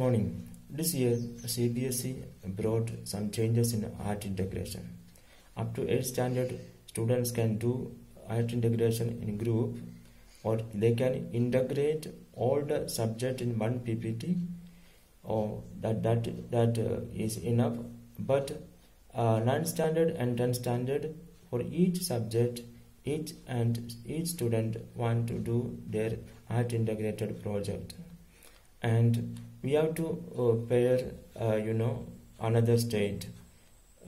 morning. This year, CBSE brought some changes in art integration. Up to 8th standard, students can do art integration in group or they can integrate all the subject in one PPT or that that that uh, is enough but uh, 9th standard and 10th standard for each subject each and each student want to do their art integrated project and we have to uh, pair uh, you know another state.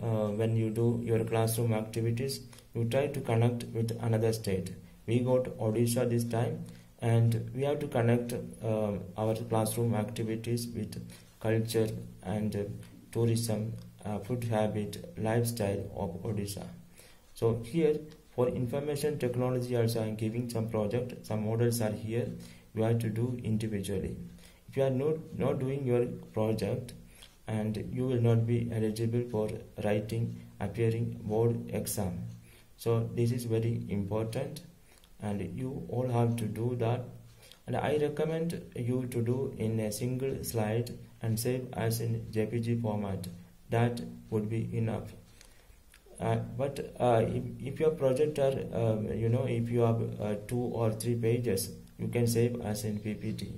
Uh, when you do your classroom activities you try to connect with another state. We got odisha this time and we have to connect um, our classroom activities with culture and uh, tourism uh, food habit lifestyle of odisha. So here for information technology also i am giving some project some models are here you have to do individually if you are not, not doing your project and you will not be eligible for writing appearing board exam. So this is very important and you all have to do that. And i recommend you to do in a single slide and save as in jpg format. That would be enough. Uh, but uh, if, if your project are um, you know if you have uh, two or three pages you can save as in ppt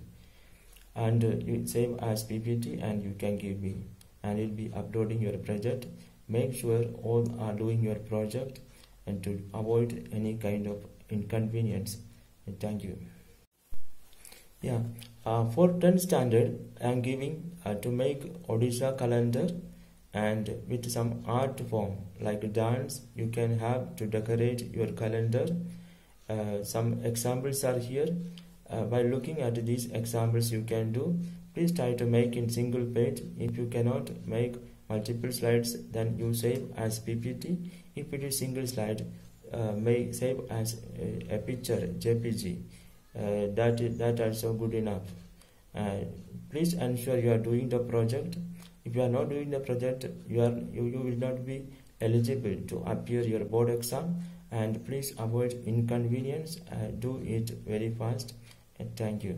and you save as ppt and you can give me. And you'll be uploading your project. Make sure all are doing your project and to avoid any kind of inconvenience. And thank you. Yeah uh, for 10 standard i am giving uh, to make odisha calendar and with some art form like dance you can have to decorate your calendar. Uh, some examples are here uh, by looking at these examples you can do please try to make in single page. If you cannot make multiple slides then you save as ppt if it is single slide uh, may save as a, a picture jpg uh, that is that also good enough. Uh, please ensure you are doing the project. If you are not doing the project you are you, you will not be eligible to appear your board exam and please avoid inconvenience uh, do it very fast. And thank you